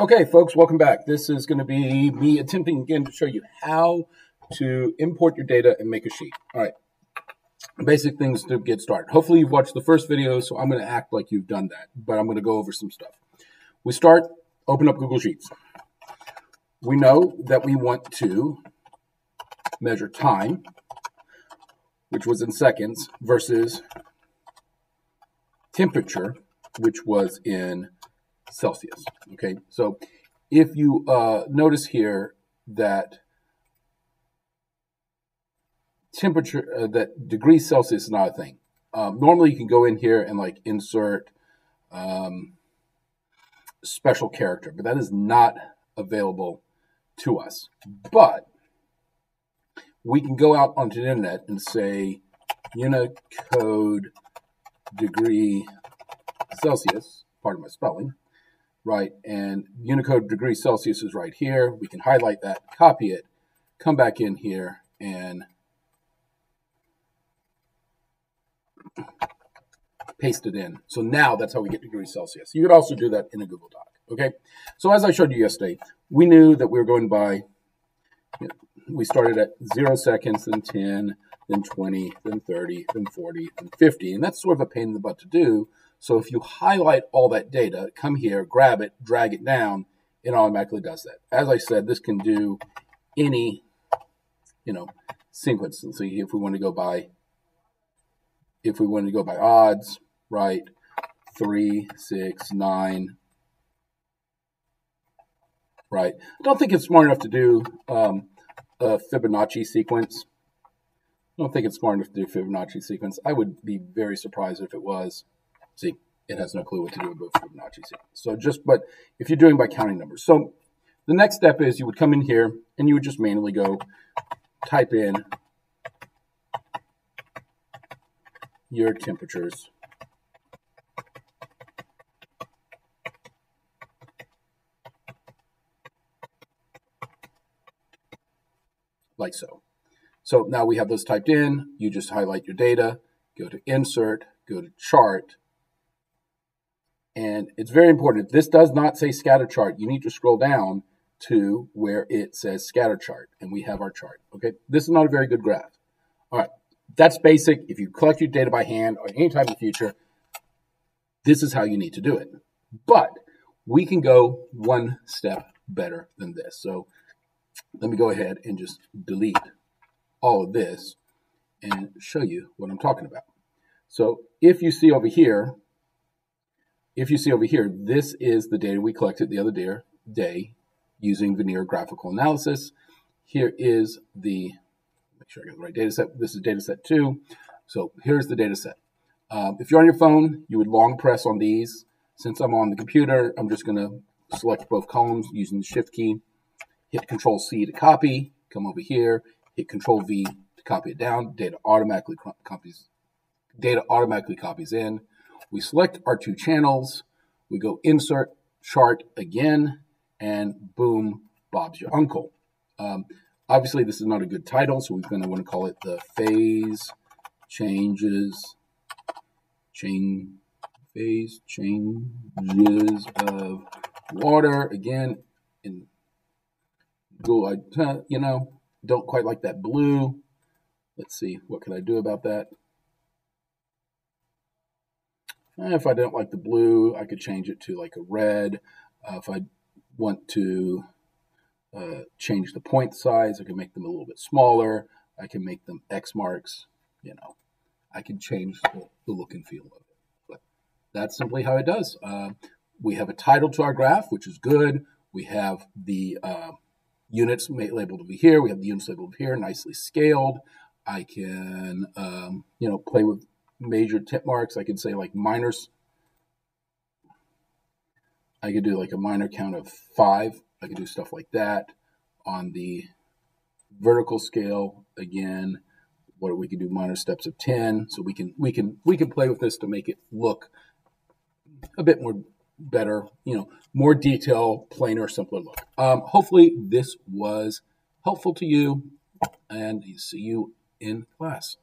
Okay, folks, welcome back. This is going to be me attempting again to show you how to import your data and make a sheet. All right, basic things to get started. Hopefully you've watched the first video, so I'm going to act like you've done that, but I'm going to go over some stuff. We start, open up Google Sheets. We know that we want to measure time, which was in seconds, versus temperature, which was in Celsius. Okay, so if you uh, notice here that temperature, uh, that degrees Celsius is not a thing. Um, normally, you can go in here and like insert um, special character, but that is not available to us. But we can go out onto the internet and say Unicode degree Celsius, pardon my spelling, right? And Unicode degree Celsius is right here. We can highlight that, copy it, come back in here and paste it in. So now that's how we get degrees Celsius. You could also do that in a Google Doc. Okay. So as I showed you yesterday, we knew that we were going by, you know, we started at zero seconds, then 10, then 20, then 30, then 40, then 50. And that's sort of a pain in the butt to do. So if you highlight all that data, come here, grab it, drag it down, it automatically does that. As I said, this can do any, you know, sequence. So if we want to go by, if we want to go by odds, right, three, six, nine, right. I don't think it's smart enough to do um, a Fibonacci sequence. I don't think it's smart enough to do Fibonacci sequence. I would be very surprised if it was. See, it has no clue what to do with Fibonacci sequence. So just, but if you're doing by counting numbers. So the next step is you would come in here and you would just manually go type in your temperatures. Like so. So now we have those typed in. You just highlight your data, go to insert, go to chart, and it's very important. If this does not say scatter chart, you need to scroll down to where it says scatter chart, and we have our chart. Okay, this is not a very good graph. All right, that's basic. If you collect your data by hand or any time in the future, this is how you need to do it. But we can go one step better than this. So let me go ahead and just delete all of this and show you what I'm talking about. So if you see over here, if you see over here, this is the data we collected the other day, day using Vernier graphical analysis. Here is the, make sure I got the right data set. This is data set two. So here's the data set. Um, if you're on your phone, you would long press on these. Since I'm on the computer, I'm just going to select both columns using the shift key, hit control C to copy, come over here, hit control V to copy it down. Data automatically copies, data automatically copies in. We select our two channels, we go insert chart again, and boom, Bob's your uncle. Um, obviously, this is not a good title, so we're going to want to call it the phase changes, chain, phase changes of water. Again, in Google, I, you know, don't quite like that blue. Let's see, what can I do about that? Eh, if I don't like the blue, I could change it to like a red. Uh, if I want to uh, change the point size, I can make them a little bit smaller. I can make them X marks. You know, I can change the, the look and feel of it. But that's simply how it does. Uh, we have a title to our graph, which is good. We have the uh, units labeled over here. We have the units labeled over here, nicely scaled. I can, um, you know, play with major tip marks. I could say like minors. I could do like a minor count of five. I could do stuff like that on the vertical scale. Again, what we could do minor steps of 10. So we can we can we can play with this to make it look a bit more better, you know, more detail, plainer, simpler look. Um, hopefully this was helpful to you and see you in class.